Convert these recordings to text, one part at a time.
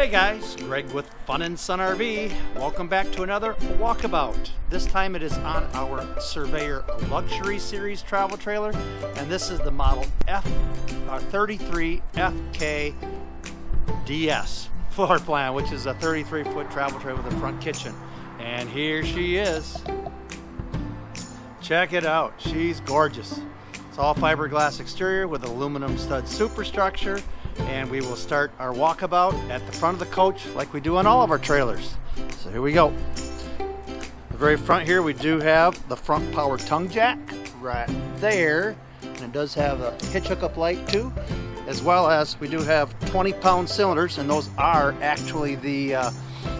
Hey guys, Greg with Fun and Sun RV. Welcome back to another walkabout. This time it is on our Surveyor Luxury Series travel trailer, and this is the model F33 FK DS floor plan, which is a 33 foot travel trailer with a front kitchen. And here she is. Check it out, she's gorgeous. It's all fiberglass exterior with aluminum stud superstructure and we will start our walkabout at the front of the coach like we do on all of our trailers. So here we go. The very front here we do have the front power tongue jack right there and it does have a hitch hookup light too as well as we do have 20 pound cylinders and those are actually the uh,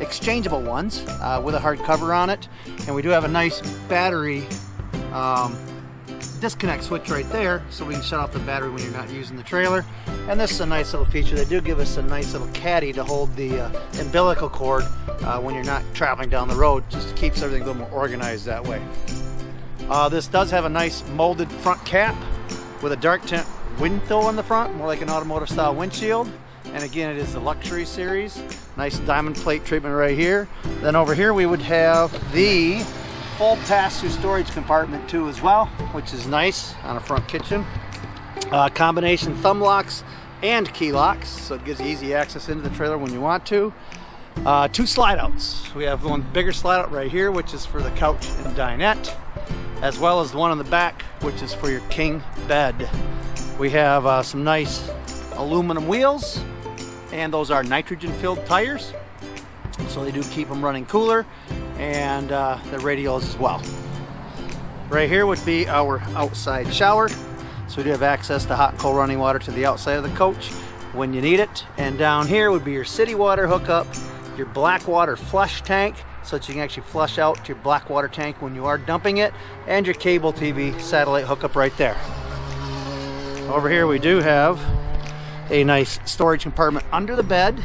exchangeable ones uh, with a hard cover on it and we do have a nice battery um, disconnect switch right there so we can shut off the battery when you're not using the trailer. And this is a nice little feature. They do give us a nice little caddy to hold the uh, umbilical cord uh, when you're not traveling down the road. Just keeps everything a little more organized that way. Uh, this does have a nice molded front cap with a dark tint windfill on the front, more like an automotive style windshield. And again, it is the luxury series. Nice diamond plate treatment right here. Then over here we would have the full pass-through storage compartment too as well, which is nice on a front kitchen. Uh, combination thumb locks and key locks, so it gives you easy access into the trailer when you want to. Uh, two slide outs. We have one bigger slide out right here, which is for the couch and dinette, as well as the one on the back, which is for your king bed. We have uh, some nice aluminum wheels, and those are nitrogen filled tires so they do keep them running cooler and uh, the radials as well. Right here would be our outside shower. So we do have access to hot and cold running water to the outside of the coach when you need it. And down here would be your city water hookup, your black water flush tank, so that you can actually flush out your black water tank when you are dumping it, and your cable TV satellite hookup right there. Over here we do have a nice storage compartment under the bed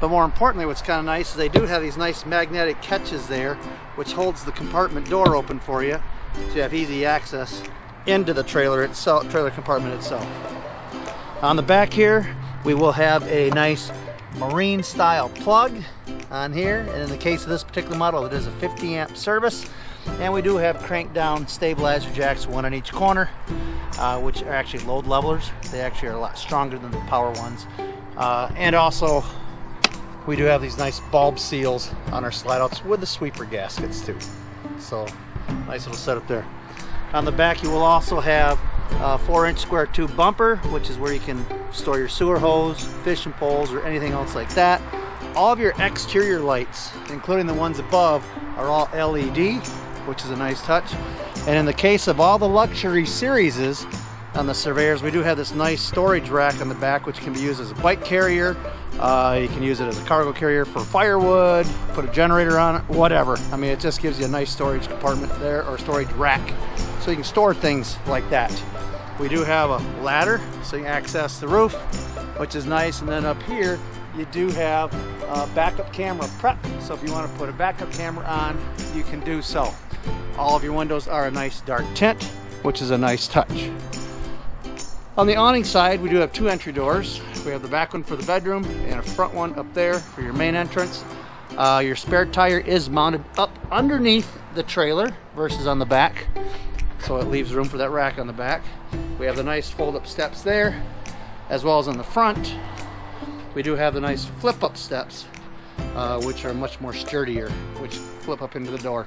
but more importantly, what's kind of nice is they do have these nice magnetic catches there, which holds the compartment door open for you, so you have easy access into the trailer itself, trailer compartment itself. On the back here, we will have a nice marine style plug on here. And in the case of this particular model, it is a 50 amp service. And we do have crank down stabilizer jacks, one on each corner, uh, which are actually load levelers. They actually are a lot stronger than the power ones. Uh, and also we do have these nice bulb seals on our slide outs with the sweeper gaskets too. So nice little setup there. On the back you will also have a 4 inch square tube bumper which is where you can store your sewer hose, fishing poles or anything else like that. All of your exterior lights including the ones above are all LED which is a nice touch. And in the case of all the luxury series on the Surveyors we do have this nice storage rack on the back which can be used as a bike carrier uh, you can use it as a cargo carrier for firewood, put a generator on it, whatever. I mean, it just gives you a nice storage compartment there or storage rack so you can store things like that. We do have a ladder so you access the roof, which is nice. And then up here, you do have a backup camera prep. So if you want to put a backup camera on, you can do so. All of your windows are a nice dark tint, which is a nice touch. On the awning side, we do have two entry doors. We have the back one for the bedroom and a front one up there for your main entrance. Uh, your spare tire is mounted up underneath the trailer versus on the back. So it leaves room for that rack on the back. We have the nice fold-up steps there, as well as on the front. We do have the nice flip-up steps, uh, which are much more sturdier, which flip up into the door.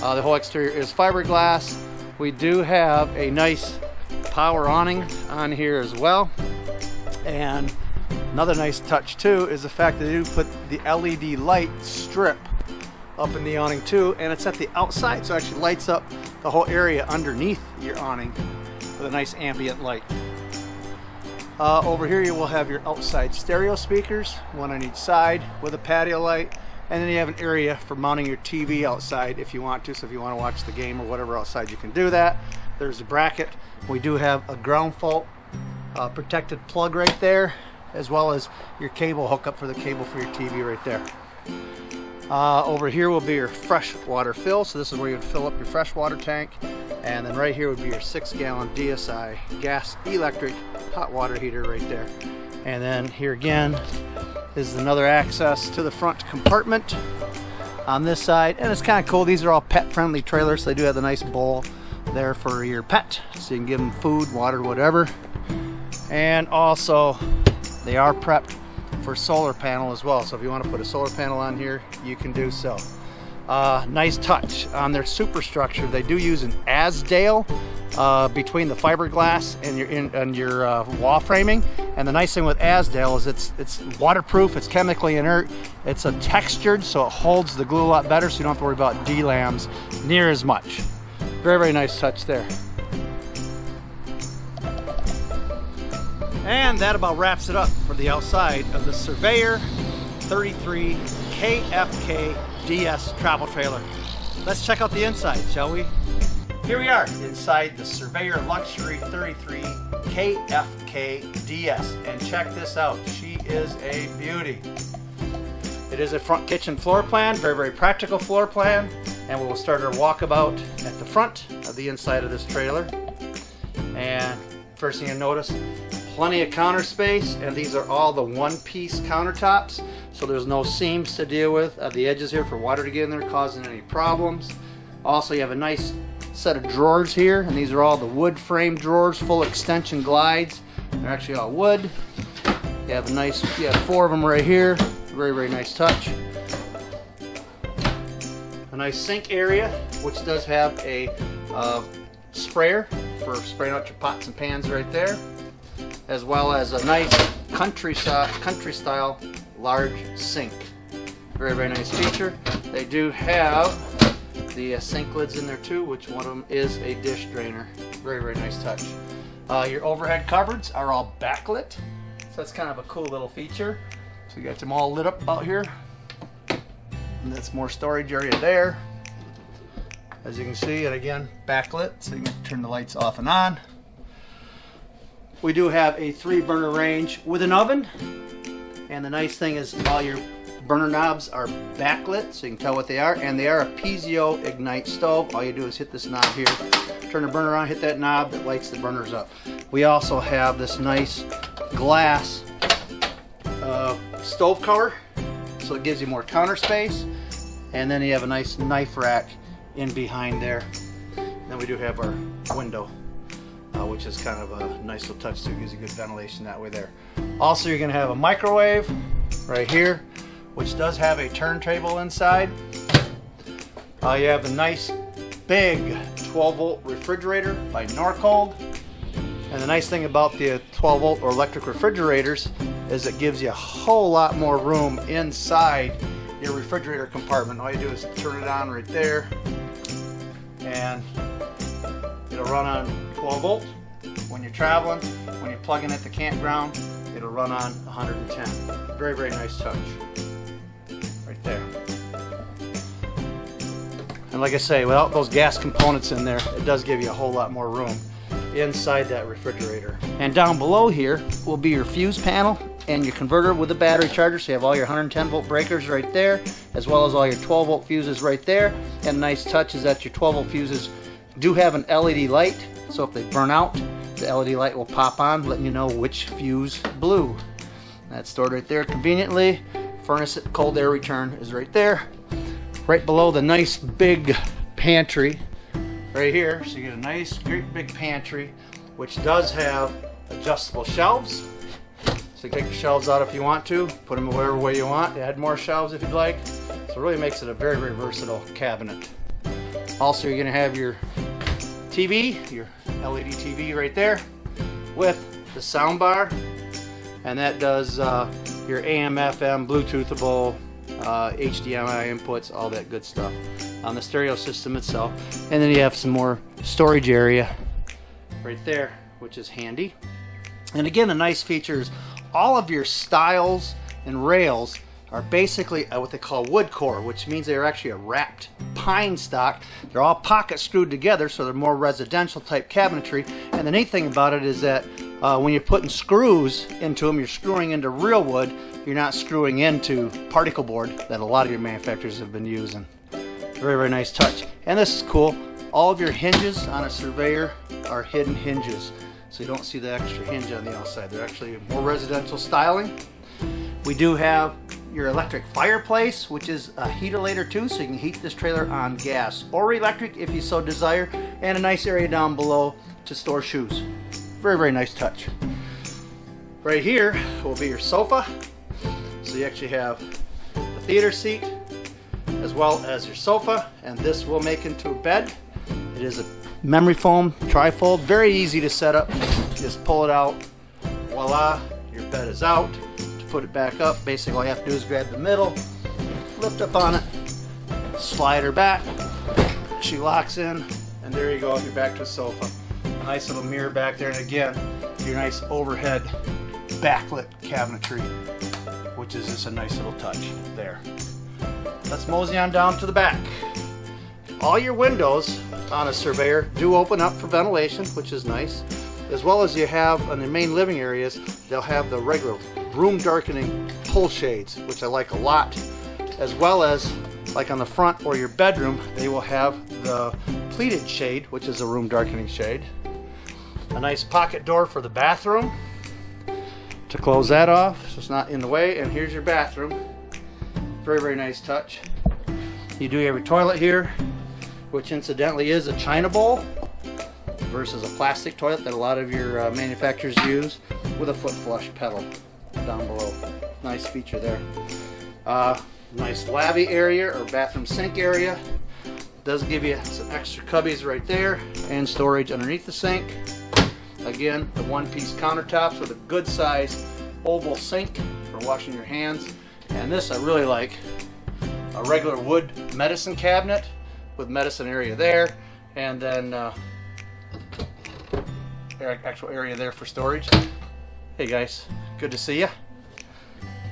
Uh, the whole exterior is fiberglass. We do have a nice power awning on here as well. And another nice touch too is the fact that they do put the LED light strip up in the awning too and it's at the outside so it actually lights up the whole area underneath your awning with a nice ambient light. Uh, over here you will have your outside stereo speakers, one on each side with a patio light and then you have an area for mounting your TV outside if you want to so if you want to watch the game or whatever outside you can do that. There's a bracket. We do have a ground fault uh, protected plug right there, as well as your cable hookup for the cable for your TV right there. Uh, over here will be your fresh water fill. So this is where you would fill up your fresh water tank. And then right here would be your six gallon DSI gas electric hot water heater right there. And then here again is another access to the front compartment on this side. And it's kind of cool. These are all pet friendly trailers. So they do have a nice bowl there for your pet. So you can give them food, water, whatever. And also they are prepped for solar panel as well. So if you want to put a solar panel on here, you can do so. Uh, nice touch on their superstructure. They do use an Azdel uh, between the fiberglass and your in, and your uh, wall framing. And the nice thing with Azdel is it's it's waterproof, it's chemically inert, it's a textured so it holds the glue a lot better so you don't have to worry about delams near as much. Very, very nice touch there. And that about wraps it up for the outside of the Surveyor 33 KFK DS travel trailer. Let's check out the inside, shall we? Here we are inside the Surveyor Luxury 33 KFK DS. And check this out, she is a beauty. It is a front kitchen floor plan, very, very practical floor plan. And we will start our walkabout at the front of the inside of this trailer. And first thing you notice, plenty of counter space and these are all the one-piece countertops so there's no seams to deal with at the edges here for water to get in there causing any problems also you have a nice set of drawers here and these are all the wood frame drawers full extension glides they're actually all wood you have a nice you have four of them right here very very nice touch a nice sink area which does have a uh, sprayer for spraying out your pots and pans right there as well as a nice country country style large sink. Very, very nice feature. They do have the uh, sink lids in there too, which one of them is a dish drainer. Very, very nice touch. Uh, your overhead cupboards are all backlit, so that's kind of a cool little feature. So you got them all lit up out here. And that's more storage area there. As you can see, and again, backlit, so you can turn the lights off and on. We do have a three burner range with an oven. And the nice thing is all your burner knobs are backlit so you can tell what they are. And they are a Piezo Ignite stove. All you do is hit this knob here, turn the burner on, hit that knob that lights the burners up. We also have this nice glass uh, stove cover so it gives you more counter space. And then you have a nice knife rack in behind there. Then we do have our window uh, which is kind of a nice little touch to gives you good ventilation that way there. Also, you're going to have a microwave right here, which does have a turntable inside. Uh, you have a nice big 12 volt refrigerator by Norcold. And the nice thing about the 12 volt or electric refrigerators is it gives you a whole lot more room inside your refrigerator compartment. All you do is turn it on right there and it'll run on 12 volt. When you're traveling, when you're plugging at the campground, it'll run on 110. Very, very nice touch. Right there. And like I say, without those gas components in there, it does give you a whole lot more room inside that refrigerator. And down below here will be your fuse panel and your converter with the battery charger. So you have all your 110 volt breakers right there, as well as all your 12 volt fuses right there. And nice touch is that your 12 volt fuses do have an LED light so if they burn out, the LED light will pop on, letting you know which fuse blew. That's stored right there conveniently. Furnace cold air return is right there. Right below the nice big pantry right here. So you get a nice, great big pantry, which does have adjustable shelves. So you take the shelves out if you want to, put them whatever way you want, add more shelves if you'd like. So it really makes it a very, very versatile cabinet. Also, you're gonna have your TV, your LED TV right there with the sound bar and that does uh, your AM, FM, Bluetoothable, uh, HDMI inputs, all that good stuff on the stereo system itself. And then you have some more storage area right there, which is handy. And again, a nice feature is all of your styles and rails are basically what they call wood core, which means they're actually a wrapped pine stock. They're all pocket screwed together, so they're more residential type cabinetry. And the neat thing about it is that uh, when you're putting screws into them, you're screwing into real wood. You're not screwing into particle board that a lot of your manufacturers have been using. Very, very nice touch. And this is cool. All of your hinges on a Surveyor are hidden hinges. so you don't see the extra hinge on the outside. They're actually more residential styling. We do have your electric fireplace, which is a heatilator too, so you can heat this trailer on gas or electric if you so desire, and a nice area down below to store shoes. Very, very nice touch. Right here will be your sofa. So you actually have the theater seat as well as your sofa, and this will make into a bed. It is a memory foam trifold, very easy to set up. Just pull it out, voila, your bed is out To put it back up. Basically all you have to do is grab the middle, lift up on it, slide her back. She locks in, and there you go, you're back to a sofa. Nice little mirror back there, and again, your nice overhead backlit cabinetry, which is just a nice little touch there. Let's mosey on down to the back. All your windows on a Surveyor do open up for ventilation, which is nice. As well as you have in the main living areas, they'll have the regular room darkening pull shades, which I like a lot, as well as like on the front or your bedroom, they will have the pleated shade, which is a room darkening shade. A nice pocket door for the bathroom to close that off so it's not in the way. And here's your bathroom. Very, very nice touch. You do have your toilet here, which incidentally is a china bowl versus a plastic toilet that a lot of your uh, manufacturers use with a foot flush pedal down below. Nice feature there. Uh, nice lavy area or bathroom sink area. Does give you some extra cubbies right there and storage underneath the sink. Again, the one-piece countertops with a good size oval sink for washing your hands. And this I really like. A regular wood medicine cabinet with medicine area there. And then uh, actual area there for storage. Hey guys, Good to see you.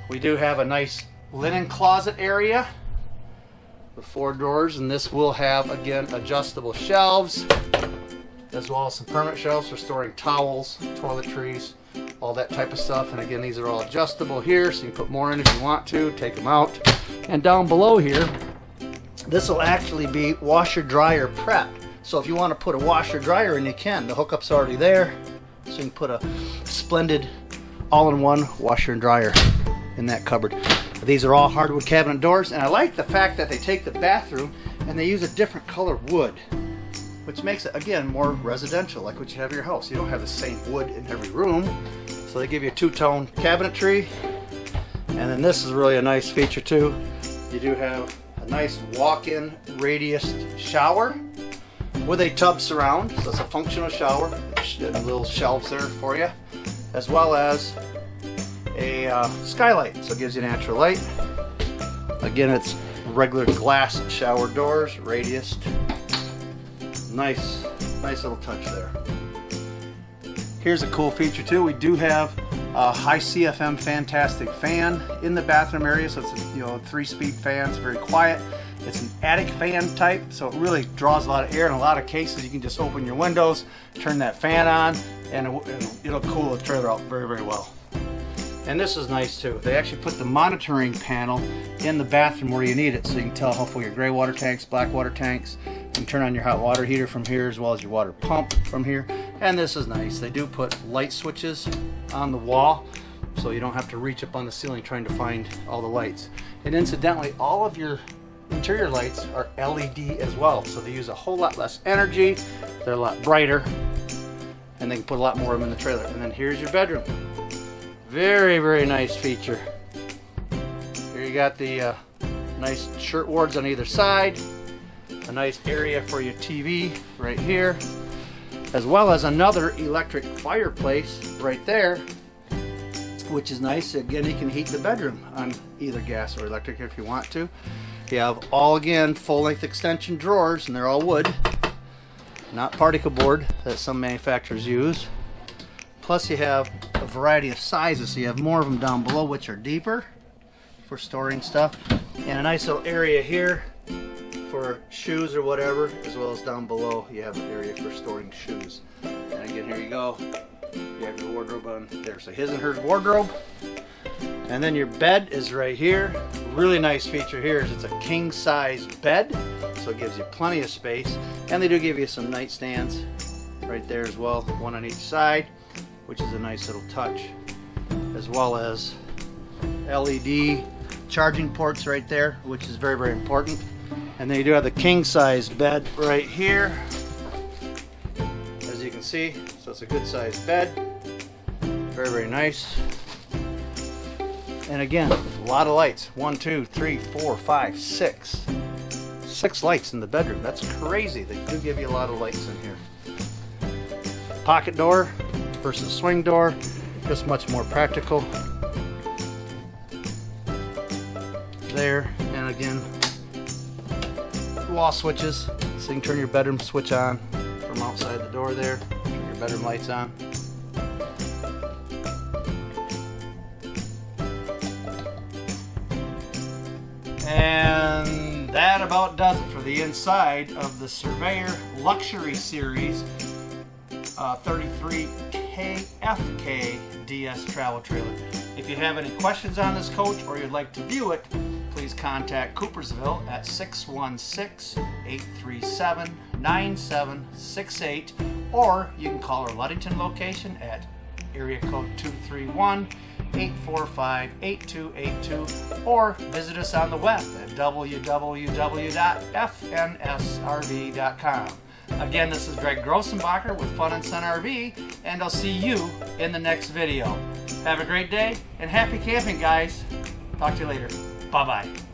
We do have a nice linen closet area with four drawers, and this will have, again, adjustable shelves, as well as some permanent shelves for storing towels, toiletries, all that type of stuff. And again, these are all adjustable here, so you can put more in if you want to, take them out. And down below here, this will actually be washer dryer prep. So if you want to put a washer dryer in, you can. The hookup's already there, so you can put a Splendide all-in-one washer and dryer in that cupboard. These are all hardwood cabinet doors, and I like the fact that they take the bathroom and they use a different color wood, which makes it, again, more residential, like what you have in your house. You don't have the same wood in every room, so they give you two-tone cabinetry. And then this is really a nice feature too. You do have a nice walk-in radius shower with a tub surround, so it's a functional shower. Little shelves there for you as well as a uh, skylight, so it gives you natural light. Again, it's regular glass shower doors, radius. Nice, nice little touch there. Here's a cool feature too. We do have a high CFM fantastic fan in the bathroom area, so it's a, you know three-speed fan. It's very quiet. It's an attic fan type, so it really draws a lot of air. In a lot of cases, you can just open your windows, turn that fan on, and, it'll cool the trailer out very, very well. And this is nice too. They actually put the monitoring panel in the bathroom where you need it so you can tell how full your gray water tanks, black water tanks. You can turn on your hot water heater from here as well as your water pump from here. And this is nice. They do put light switches on the wall so you don't have to reach up on the ceiling trying to find all the lights. And incidentally, all of your interior lights are LED as well. So they use a whole lot less energy. They're a lot brighter and they can put a lot more of them in the trailer. And then here's your bedroom. Very, very nice feature. Here you got the uh, nice shirt wards on either side, a nice area for your TV right here, as well as another electric fireplace right there, which is nice. Again, you can heat the bedroom on either gas or electric if you want to. You have all, again, full-length extension drawers, and they're all wood not particle board that some manufacturers use. Plus you have a variety of sizes, so you have more of them down below which are deeper for storing stuff. And a nice little area here for shoes or whatever, as well as down below you have an area for storing shoes. And again, here you go. You have your wardrobe on there. So his and hers wardrobe. And then your bed is right here. Really nice feature here is it's a king size bed, so it gives you plenty of space. And they do give you some nightstands right there as well, one on each side, which is a nice little touch, as well as LED charging ports right there, which is very, very important. And then you do have the king size bed right here, as you can see. So it's a good sized bed, very, very nice. And again, a lot of lights. One, two, three, four, five, six. Six lights in the bedroom. That's crazy. They do give you a lot of lights in here. Pocket door versus swing door. Just much more practical. There, and again, wall switches. So you can turn your bedroom switch on from outside the door there. Turn your bedroom lights on. And that about does it for the inside of the Surveyor Luxury Series uh, 33KFK DS travel trailer. If you have any questions on this coach or you'd like to view it, please contact Coopersville at 616-837-9768 or you can call our Ludington location at area code 231 845-8282 or visit us on the web at www.fnsrv.com. Again, this is Greg Grossenbacher with Fun and Sun RV, and I'll see you in the next video. Have a great day and happy camping, guys. Talk to you later. Bye-bye.